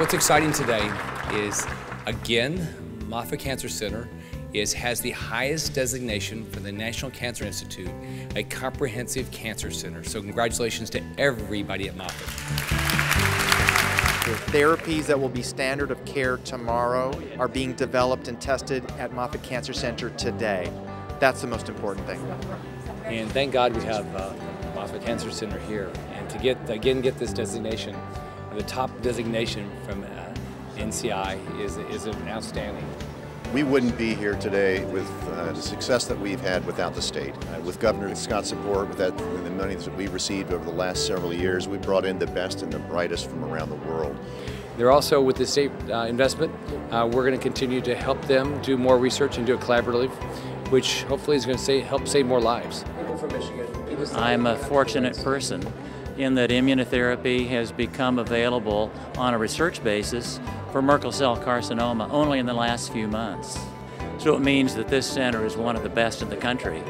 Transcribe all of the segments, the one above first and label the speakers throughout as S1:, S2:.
S1: What's exciting today is, again, Moffitt Cancer Center is, has the highest designation from the National Cancer Institute, a comprehensive cancer center. So congratulations to everybody at Moffitt.
S2: The therapies that will be standard of care tomorrow are being developed and tested at Moffitt Cancer Center today. That's the most important thing.
S1: And thank God we have uh, Moffitt Cancer Center here. And to get, again, get this designation, the top designation from uh, NCI is, is outstanding.
S3: We wouldn't be here today with uh, the success that we've had without the state. Uh, with Governor Scott's support, with that, the money that we've received over the last several years, we brought in the best and the brightest from around the world.
S1: They're also, with the state uh, investment, uh, we're going to continue to help them do more research and do it collaboratively, which hopefully is going to say, help save more lives.
S4: I'm a fortunate person in that immunotherapy has become available on a research basis for Merkel cell carcinoma only in the last few months. So it means that this center is one of the best in the country.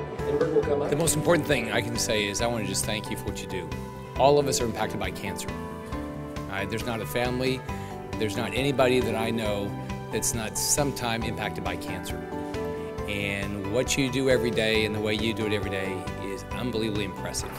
S1: The most important thing I can say is I want to just thank you for what you do. All of us are impacted by cancer. Uh, there's not a family, there's not anybody that I know that's not sometime impacted by cancer. And what you do every day and the way you do it every day is unbelievably impressive.